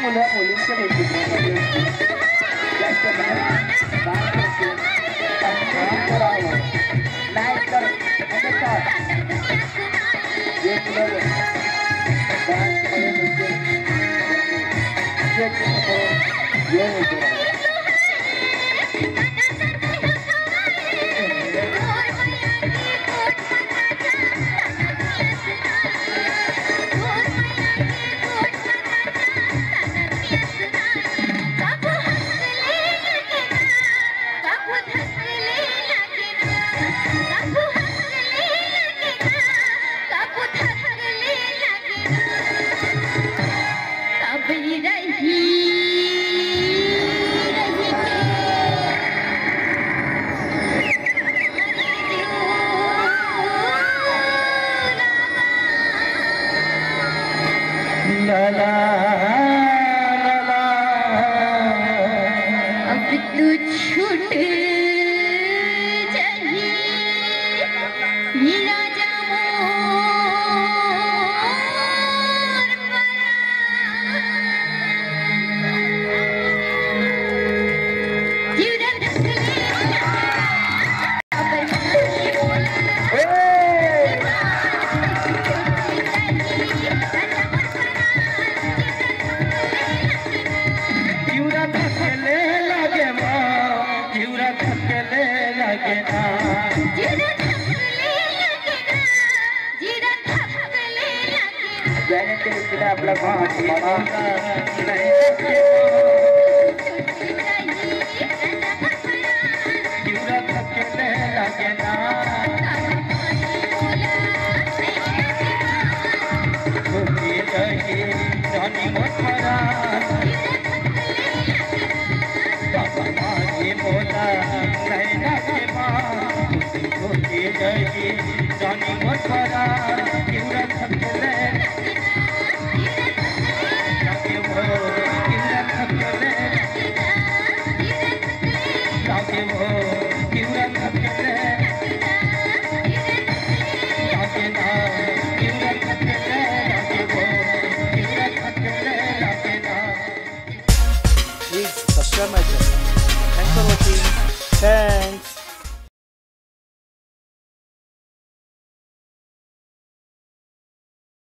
我来，我来 polisi. Saga गणित महात्मा Please subscribe my channel. Thanks for watching. Thanks.